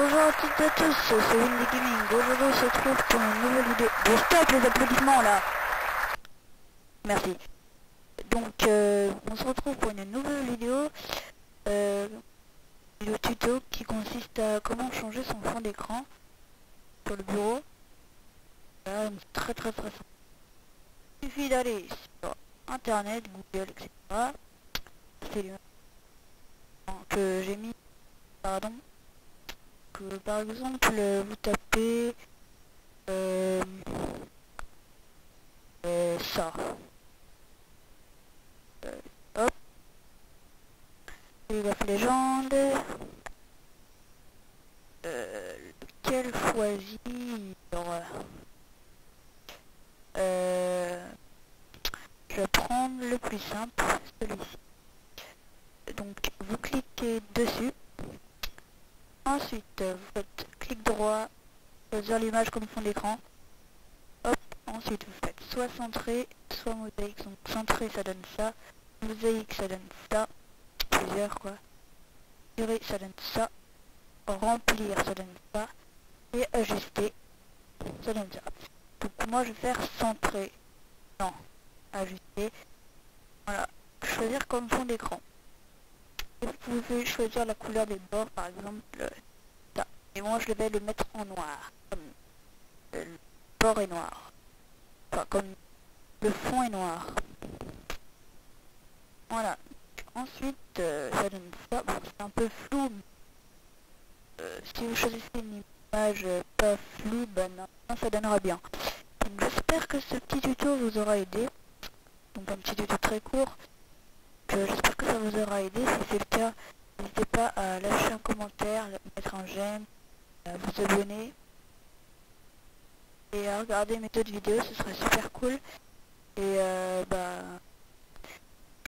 Bonjour à toutes et à tous, c'est Windy Gaming. Aujourd'hui on se retrouve pour une nouvelle vidéo. Bon stop les applaudissements là Merci. Donc euh, on se retrouve pour une nouvelle vidéo. Euh, vidéo tuto qui consiste à comment changer son fond d'écran sur le bureau. Voilà, très très très simple. Il suffit d'aller sur internet, Google, etc. C'est que j'ai mis, pardon, par exemple vous tapez euh, euh, ça. Euh, hop. Legends. Euh, lequel choisit euh, Je vais prendre le plus simple, celui-ci. Donc vous cliquez dessus. Ensuite vous faites clic droit, choisir l'image comme fond d'écran. Hop, ensuite vous faites soit centré, soit mosaïque. Donc centré ça donne ça, mosaïque ça donne ça, plusieurs quoi. Tirer ça donne ça, remplir ça donne ça, et ajuster ça donne ça. Donc moi je vais faire centré, non, ajuster, voilà, choisir comme fond d'écran. Vous pouvez choisir la couleur des bords par exemple, ça. Et moi je vais le mettre en noir, comme le bord est noir, enfin comme le fond est noir. Voilà. Ensuite, euh, ça donne ça. Bon, c'est un peu flou. Euh, si vous choisissez une image pas floue, ben non, ça donnera bien. J'espère que ce petit tuto vous aura aidé. Donc un petit tuto très court. Aura aidé. Si c'est le cas, n'hésitez pas à lâcher un commentaire, mettre un j'aime, à vous abonner et à regarder mes autres vidéos, ce serait super cool. Et euh, bah